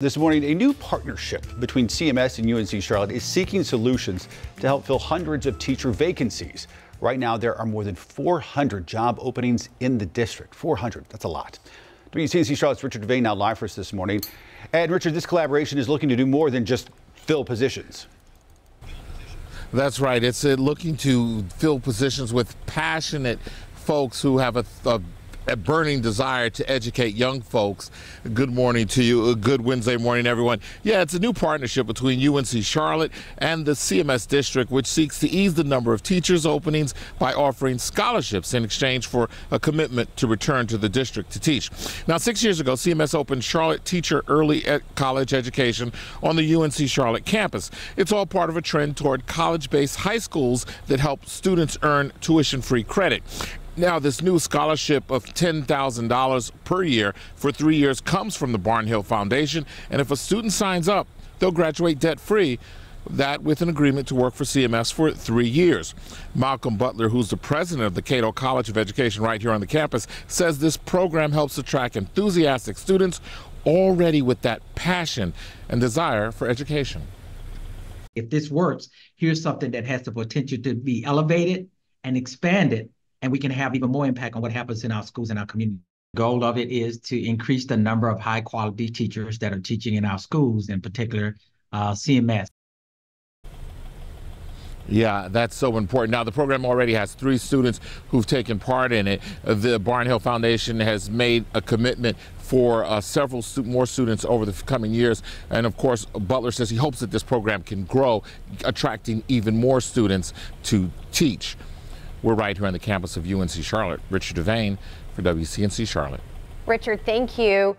This morning, a new partnership between CMS and UNC Charlotte is seeking solutions to help fill hundreds of teacher vacancies. Right now, there are more than 400 job openings in the district. 400, that's a lot. WCNC Charlotte's Richard DeVayne now live for us this morning. And Richard, this collaboration is looking to do more than just fill positions. That's right. It's uh, looking to fill positions with passionate folks who have a, a a burning desire to educate young folks. Good morning to you. A good Wednesday morning, everyone. Yeah, it's a new partnership between UNC Charlotte and the CMS district, which seeks to ease the number of teachers' openings by offering scholarships in exchange for a commitment to return to the district to teach. Now, six years ago, CMS opened Charlotte Teacher Early College Education on the UNC Charlotte campus. It's all part of a trend toward college based high schools that help students earn tuition free credit. Now, this new scholarship of $10,000 per year for three years comes from the Barnhill Foundation. And if a student signs up, they'll graduate debt free. That with an agreement to work for CMS for three years. Malcolm Butler, who's the president of the Cato College of Education right here on the campus, says this program helps attract enthusiastic students already with that passion and desire for education. If this works, here's something that has the potential to be elevated and expanded and we can have even more impact on what happens in our schools and our community. Goal of it is to increase the number of high quality teachers that are teaching in our schools, in particular uh, CMS. Yeah, that's so important. Now, the program already has three students who've taken part in it. The Barnhill Foundation has made a commitment for uh, several stu more students over the coming years. And of course, Butler says he hopes that this program can grow, attracting even more students to teach. We're right here on the campus of UNC Charlotte. Richard DeVayne for WCNC Charlotte. Richard, thank you.